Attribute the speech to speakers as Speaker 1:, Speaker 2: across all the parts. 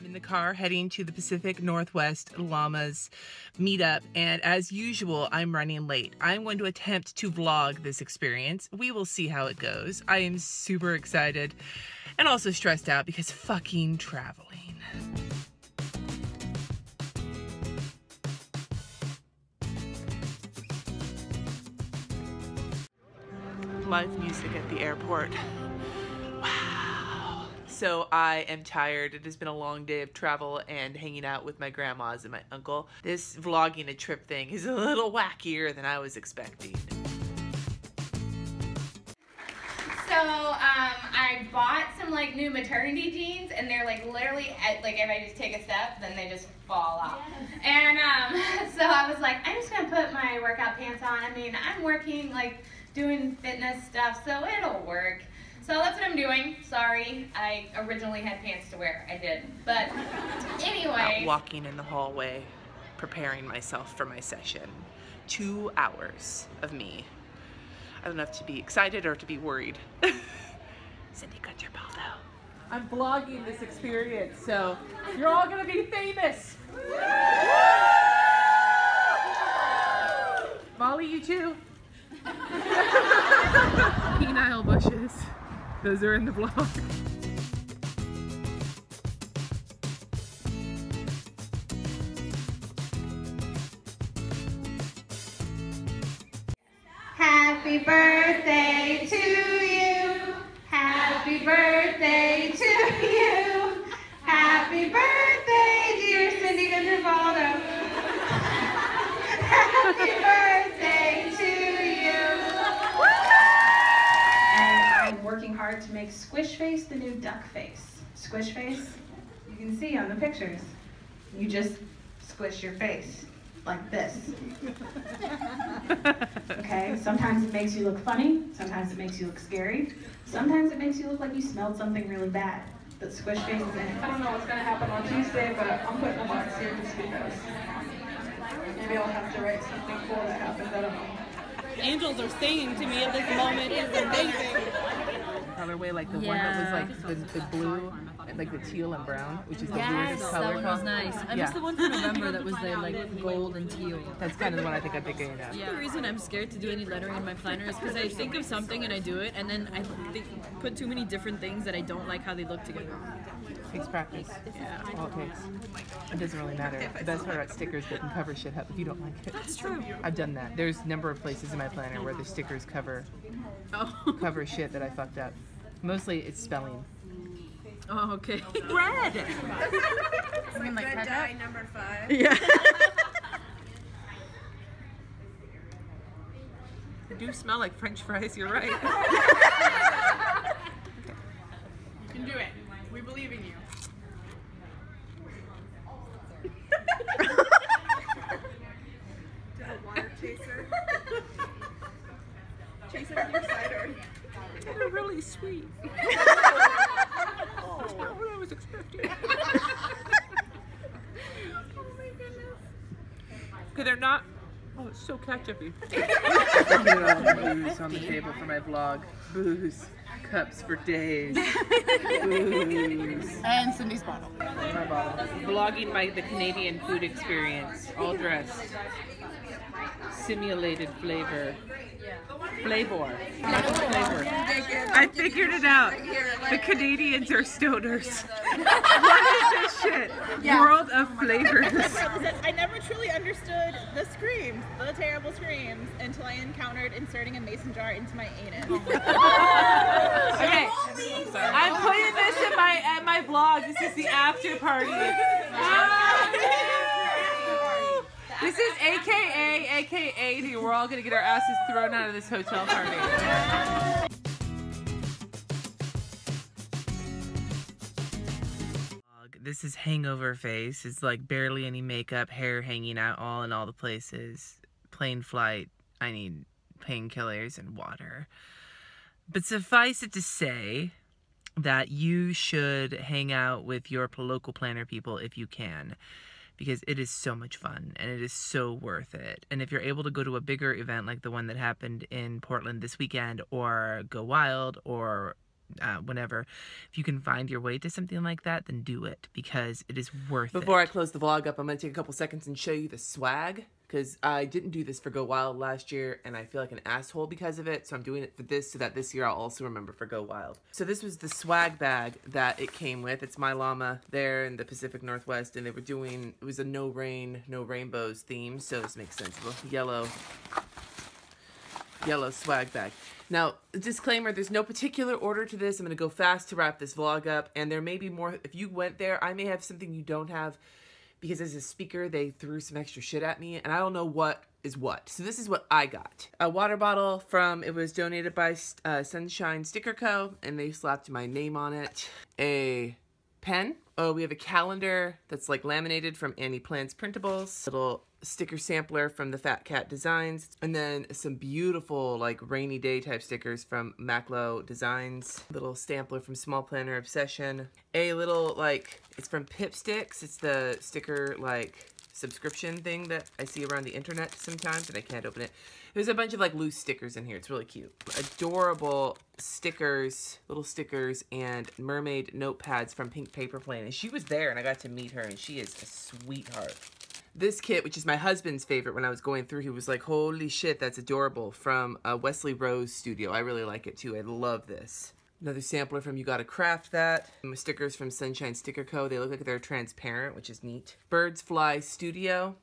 Speaker 1: I'm in the car heading to the Pacific Northwest Llamas meetup, and as usual, I'm running late. I'm going to attempt to vlog this experience. We will see how it goes. I am super excited and also stressed out because fucking traveling. Live music at the airport. Wow. So I am tired. It has been a long day of travel and hanging out with my grandmas and my uncle. This vlogging a trip thing is a little wackier than I was expecting.
Speaker 2: So um, I bought some like new maternity jeans, and they're like literally at, like if I just take a step, then they just fall off. And um, so I was like, I'm just gonna put my workout pants on. I mean, I'm working like doing fitness stuff, so it'll work. So that's what I'm doing. Sorry, I originally had pants to wear. I did, but anyway.
Speaker 1: Walking in the hallway, preparing myself for my session. Two hours of me. I don't know if to be excited or to be worried. Cindy Guentert-Baldo. I'm vlogging this experience, so you're all gonna be famous. Molly, you too. Penile bushes. Those are in the vlog.
Speaker 2: Happy birthday to you. Happy birthday to you. Make Squish Face the new duck face. Squish Face, you can see on the pictures. You just squish your face like this. Okay, sometimes it makes you look funny, sometimes it makes you look scary, sometimes it makes you look like you smelled something really bad. But squish face is in it.
Speaker 3: I don't know what's gonna happen on Tuesday, but I'm putting a box here just because. Maybe I'll have to write something cool that happens. I don't know.
Speaker 4: angels are singing to me at this moment it's amazing.
Speaker 1: Colorway, like the one that was like the, the blue, and like the teal and brown, which is the weirdest
Speaker 5: Yes,
Speaker 1: color.
Speaker 5: that one was
Speaker 1: called.
Speaker 5: nice. I
Speaker 1: Yeah.
Speaker 5: miss the one from November that was the like gold and teal.
Speaker 1: That's kind of the one I think I'm thinking of.
Speaker 5: The reason I'm scared to do any lettering in my planner is because I think of something and I do it, and then I think, put too many different things that I don't like how they look together.
Speaker 1: Takes practice. Yeah. All it takes. It doesn't really matter. The best part about stickers, they can cover shit up if you don't like it.
Speaker 5: That's true.
Speaker 1: I've done that. There's a number of places in my planner where the stickers cover
Speaker 5: Oh,
Speaker 1: cover shit that I fucked up. Mostly it's spelling.
Speaker 5: oh okay.
Speaker 1: Red.
Speaker 5: I mean, like
Speaker 3: Red dye number five.
Speaker 1: Yeah. They do smell like French fries. You're right.
Speaker 3: You can do it. We believe in you. Do water chaser. Chase it with your cider.
Speaker 1: They're really sweet. That's not what I was expecting. oh my goodness. Okay, they're not. Oh, it's so ketchupy. booze on the table for my vlog. Booze. Cups for days. Booze.
Speaker 4: And Cindy's bottle.
Speaker 1: My bottle. Vlogging my the Canadian food experience, all dressed. Simulated flavor. Flavor. I figured it out. The Canadians are stoners. what is this shit? World of flavors.
Speaker 4: I never truly understood the screams, the terrible screams, until I encountered inserting a mason jar into my anus.
Speaker 1: Okay, I'm putting this in my at my vlog. This is the after party. This is AKA AKA the we're all gonna get our asses thrown out of this hotel party. This is hangover face. It's like barely any makeup, hair hanging out all in all the places. Plane flight. I need painkillers and water. But suffice it to say that you should hang out with your local planner people if you can because it is so much fun and it is so worth it. And if you're able to go to a bigger event like the one that happened in Portland this weekend or Go Wild or
Speaker 6: uh, whenever. If you can find your way to something like that, then do it because it is worth
Speaker 1: Before
Speaker 6: it.
Speaker 1: Before I close the vlog up, I'm going to take a couple seconds and show you the swag because I didn't do this for Go Wild last year and I feel like an asshole because of it. So I'm doing it for this so that this year I'll also remember for Go Wild. So this was the swag bag that it came with. It's My Llama there in the Pacific Northwest and they were doing, it was a no rain, no rainbows theme. So this makes sense. A yellow, yellow swag bag. Now, disclaimer, there's no particular order to this. I'm going to go fast to wrap this vlog up. And there may be more. If you went there, I may have something you don't have because as a speaker, they threw some extra shit at me. And I don't know what is what. So this is what I got. A water bottle from, it was donated by uh, Sunshine Sticker Co. And they slapped my name on it. A pen. Oh, we have a calendar that's like laminated from Annie Plants Printables. Little sticker sampler from the Fat Cat Designs. And then some beautiful like rainy day type stickers from Maclo Designs. Little sampler from Small Planner Obsession. A little like, it's from Pipsticks. It's the sticker like subscription thing that I see around the internet sometimes and I can't open it. There's a bunch of like loose stickers in here. It's really cute. Adorable stickers, little stickers, and mermaid notepads from Pink Paper Plane. And she was there and I got to meet her and she is a sweetheart. This kit, which is my husband's favorite when I was going through, he was like, holy shit, that's adorable, from uh, Wesley Rose Studio. I really like it too. I love this. Another sampler from You Gotta Craft That. Some stickers from Sunshine Sticker Co. They look like they're transparent, which is neat. Birds Fly Studio.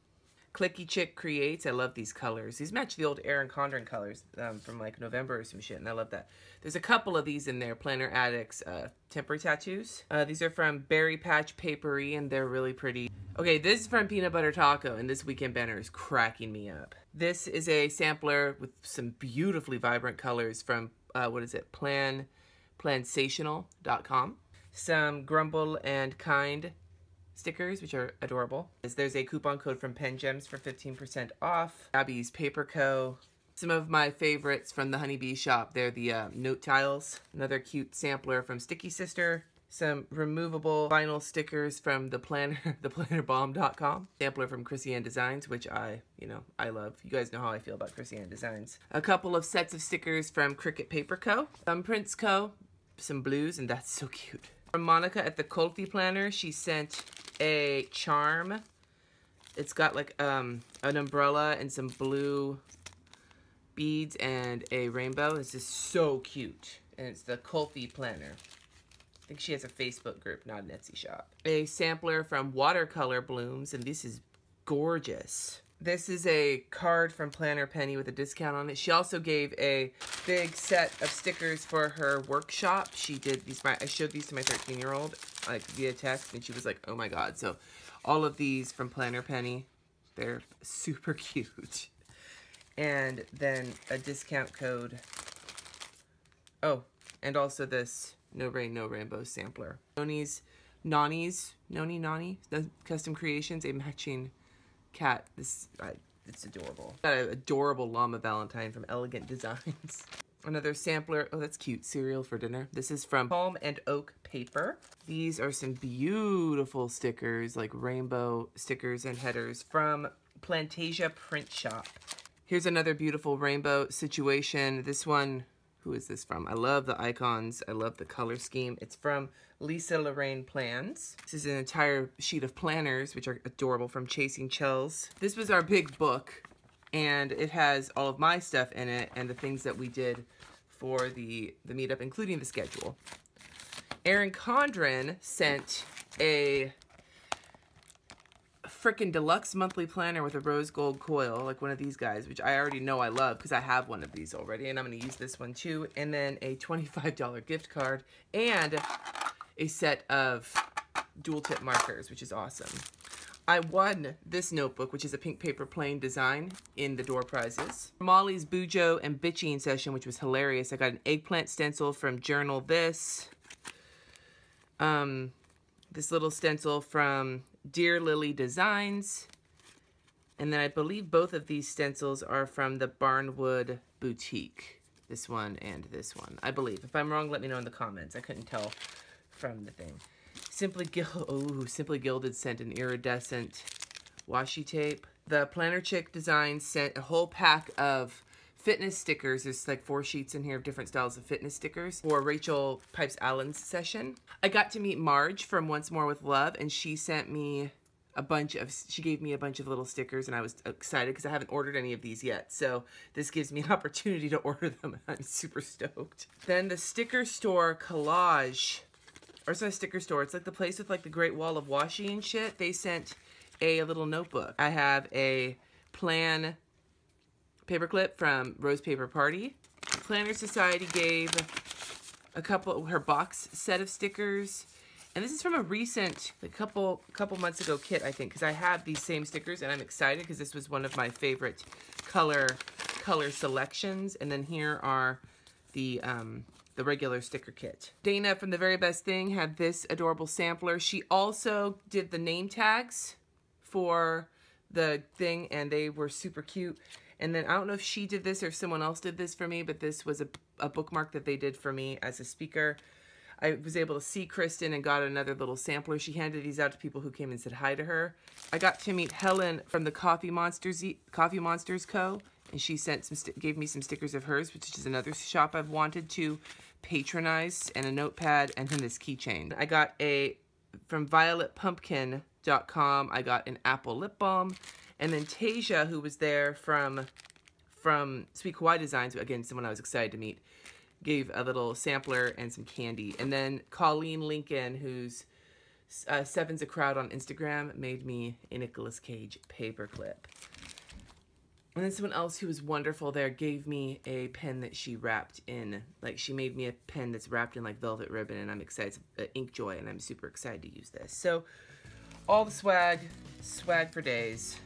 Speaker 1: Clicky Chick Creates. I love these colors. These match the old Erin Condren colors um, from like November or some shit, and I love that. There's a couple of these in there. Planner Addicts uh, temporary tattoos. Uh, these are from Berry Patch Papery, and they're really pretty. Okay, this is from Peanut Butter Taco, and this weekend banner is cracking me up. This is a sampler with some beautifully vibrant colors from, uh, what is it, Plan, plansational.com. Some Grumble and Kind stickers, which are adorable. There's a coupon code from Pen Gems for 15% off. Abby's Paper Co. Some of my favorites from the Honeybee shop. They're the uh, note tiles. Another cute sampler from Sticky Sister. Some removable vinyl stickers from the planner, theplannerbomb.com. Sampler from Chrissy Ann Designs, which I, you know, I love. You guys know how I feel about Chrissy Ann Designs. A couple of sets of stickers from Cricut Paper Co. Thumbprints Co. Some blues, and that's so cute. From Monica at the Colty Planner, she sent a charm. It's got like um, an umbrella and some blue beads and a rainbow. This is so cute. And it's the Colty Planner. I think she has a Facebook group, not an Etsy shop. A sampler from Watercolor Blooms, and this is gorgeous. This is a card from Planner Penny with a discount on it. She also gave a big set of stickers for her workshop. She did these, my, I showed these to my 13 year old, like via text, and she was like, oh my God. So all of these from Planner Penny, they're super cute. And then a discount code. Oh, and also this No Rain, No Rainbow sampler. Noni's, Nani's, Noni Nani, the custom creations, a matching cat. This, I, it's adorable. Got an adorable llama valentine from Elegant Designs. Another sampler. Oh, that's cute. Cereal for dinner. This is from Palm and Oak Paper. These are some beautiful stickers, like rainbow stickers and headers from Plantasia Print Shop. Here's another beautiful rainbow situation. This one, who is this from? I love the icons. I love the color scheme. It's from Lisa Lorraine Plans. This is an entire sheet of planners, which are adorable from Chasing Chills. This was our big book, and it has all of my stuff in it and the things that we did for the, the meetup, including the schedule. Erin Condren sent a freaking deluxe monthly planner with a rose gold coil, like one of these guys, which I already know I love because I have one of these already, and I'm going to use this one too. And then a $25 gift card and a set of dual tip markers, which is awesome. I won this notebook, which is a pink paper plane design in the door prizes. Molly's Bujo and Bitching session, which was hilarious. I got an eggplant stencil from Journal This. Um, this little stencil from Dear Lily Designs. And then I believe both of these stencils are from the Barnwood Boutique. This one and this one, I believe. If I'm wrong, let me know in the comments. I couldn't tell from the thing. Simply Simply Gilded sent an iridescent washi tape. The Planner Chick Design sent a whole pack of fitness stickers. There's like four sheets in here of different styles of fitness stickers for Rachel Pipes Allen's session. I got to meet Marge from Once More with Love, and she sent me a bunch of she gave me a bunch of little stickers and I was excited because I haven't ordered any of these yet. So this gives me an opportunity to order them I'm super stoked. Then the sticker store collage or it's not a sticker store. It's like the place with like the great wall of washi and shit. They sent a, a little notebook. I have a plan paperclip from Rose Paper Party Planner Society gave a couple her box set of stickers and this is from a recent, a couple couple months ago kit, I think, because I have these same stickers and I'm excited because this was one of my favorite color color selections. And then here are the um, the regular sticker kit. Dana from The Very Best Thing had this adorable sampler. She also did the name tags for the thing and they were super cute. And then I don't know if she did this or if someone else did this for me, but this was a, a bookmark that they did for me as a speaker. I was able to see Kristen and got another little sampler. She handed these out to people who came and said hi to her. I got to meet Helen from the Coffee Monsters Coffee Monsters Co. And she sent some gave me some stickers of hers, which is another shop I've wanted to patronize, and a notepad, and then this keychain. I got a from violetpumpkin.com. I got an apple lip balm, and then Tasia, who was there from from Sweet Kawaii Designs, again, someone I was excited to meet gave a little sampler and some candy. And then Colleen Lincoln, who's uh, Seven's a Crowd on Instagram, made me a Nicolas Cage paperclip. And then someone else who was wonderful there gave me a pen that she wrapped in, like she made me a pen that's wrapped in like velvet ribbon and I'm excited, uh, Ink Joy, and I'm super excited to use this. So all the swag, swag for days.